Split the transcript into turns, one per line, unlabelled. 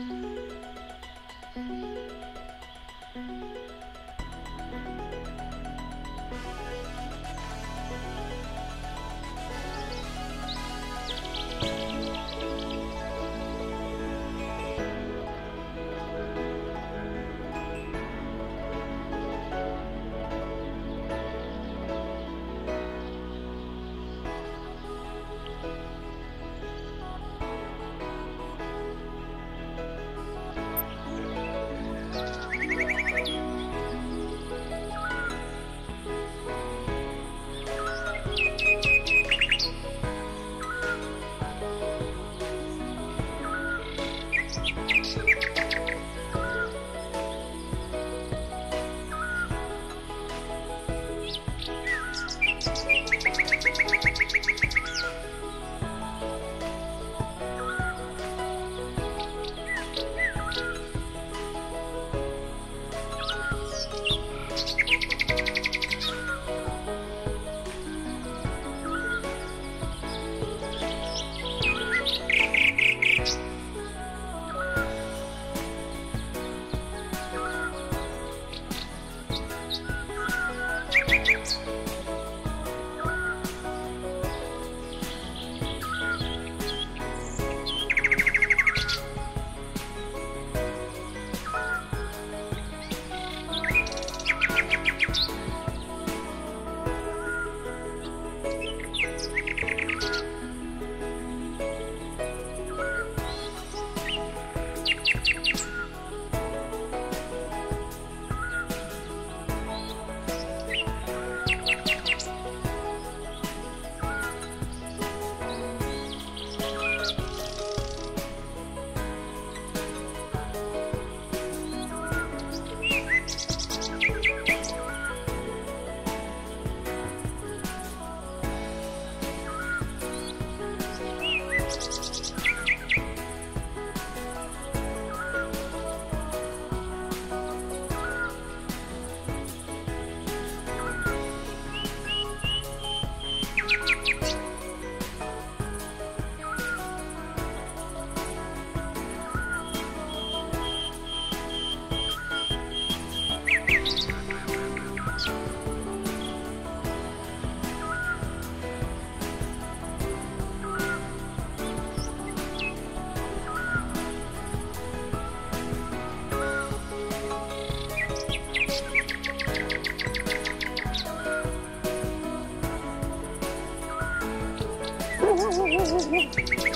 Mm-hmm. ね。